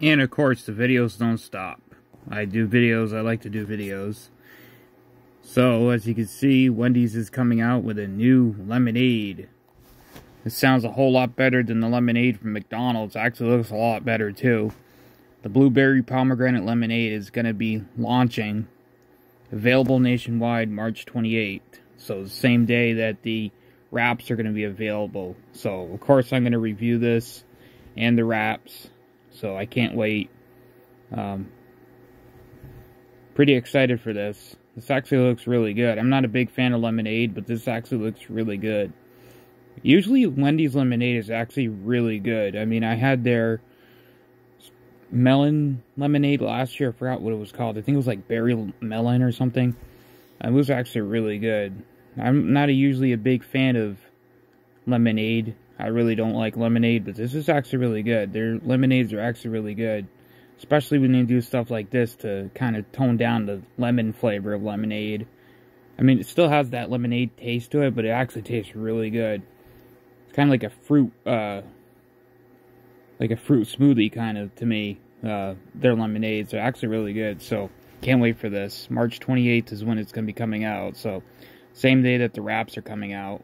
And of course, the videos don't stop. I do videos, I like to do videos. So, as you can see, Wendy's is coming out with a new lemonade. It sounds a whole lot better than the lemonade from McDonald's. Actually looks a lot better, too. The Blueberry Pomegranate Lemonade is going to be launching. Available nationwide March 28th. So, the same day that the wraps are going to be available. So, of course, I'm going to review this and the wraps. So, I can't wait. Um, pretty excited for this. This actually looks really good. I'm not a big fan of lemonade, but this actually looks really good. Usually, Wendy's lemonade is actually really good. I mean, I had their melon lemonade last year. I forgot what it was called. I think it was like berry melon or something. It was actually really good. I'm not a, usually a big fan of lemonade. I really don't like lemonade, but this is actually really good. Their lemonades are actually really good. Especially when they do stuff like this to kind of tone down the lemon flavor of lemonade. I mean, it still has that lemonade taste to it, but it actually tastes really good. It's kind of like a fruit, uh, like a fruit smoothie kind of to me. Uh, their lemonades are actually really good, so can't wait for this. March 28th is when it's going to be coming out, so same day that the wraps are coming out.